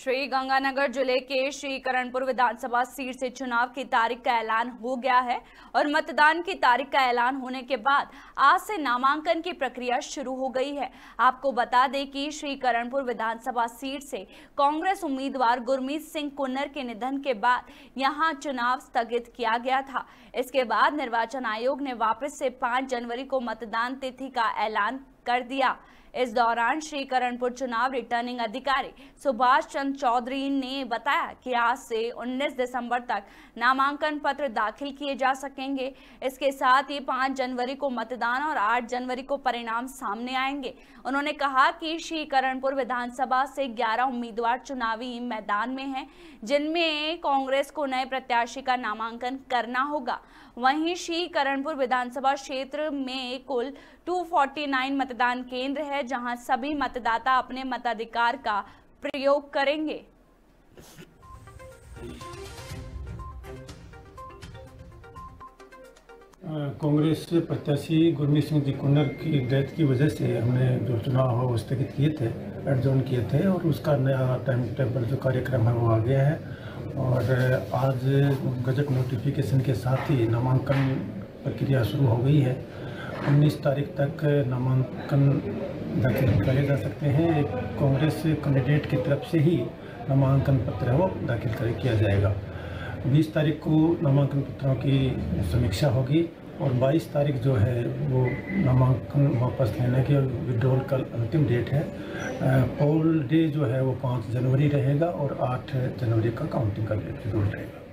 श्री गंगानगर ज़िले के श्री करणपुर विधानसभा सीट से चुनाव की तारीख का ऐलान हो गया है और मतदान की तारीख का ऐलान होने के बाद आज से नामांकन की प्रक्रिया शुरू हो गई है। आपको बता दें कि श्री करणपुर विधानसभा सीट से कांग्रेस उम्मीदवार गुरमीत सिंह कुन्नर के निधन के बाद यहाँ चुनाव स्थगित किया गया था। इसके बाद निर्वाचन आयोग ने वापस से पाँच जनवरी को मतदान तिथि का ऐलान कर दिया। इस दौरान श्री करणपुर चुनाव रिटर्निंग अधिकारी सुभाष चंद्र चौधरी ने बताया कि आज से 19 दिसंबर तक नामांकन पत्र दाखिल किए जा सकेंगे। इसके साथ ही 5 जनवरी को मतदान और 8 जनवरी को परिणाम सामने आएँगे। उन्होंने कहा कि श्री करणपुर विधानसभा से 11 उम्मीदवार चुनावी मैदान में हैं, जिनमें कांग्रेस को नए प्रत्याशी का नामांकन करना होगा। वहीं श्री करणपुर विधानसभा क्षेत्र में कुल 249 मतदान केंद्र है जहाँ सभी मतदाता अपने मताधिकार का प्रयोग करेंगे। कांग्रेस प्रत्याशी गुरमीत सिंह जी कुन्नर की डेथ की वजह से हमने जो चुनाव है वो स्थगित किए थे एडजॉन किए थे और उसका नया टाइम टेबल जो कार्यक्रम है वो आ गया है। और आज गजट नोटिफिकेशन के साथ ही नामांकन प्रक्रिया शुरू हो गई है। 19 तारीख तक नामांकन दाखिल करे जा सकते हैं। एक कांग्रेस कैंडिडेट की तरफ़ से ही नामांकन पत्र है वो दाखिल कर किया जाएगा। 20 तारीख को नामांकन पत्रों की समीक्षा होगी और 22 तारीख जो है वो नामांकन वापस लेने की विड्रॉल का अंतिम डेट है। पोल डे जो है वो 5 जनवरी रहेगा और 8 जनवरी का काउंटिंग का डेट शेड्यूल रहेगा।